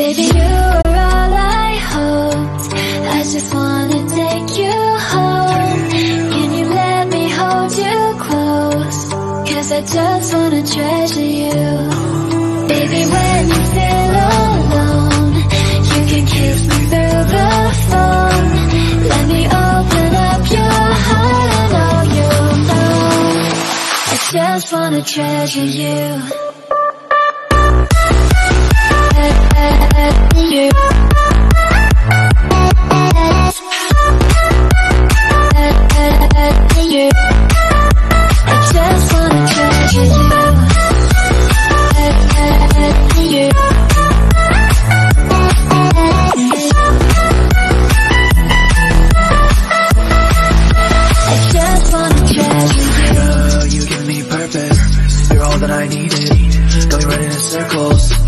Baby, you are all I hoped. I just wanna take you home. Can you let me hold you close? Cause I just wanna treasure you. Baby, when you feel alone You can kiss me through the phone. Let me open up your heart and all you know I just wanna treasure you that I needed. Got me running in circles.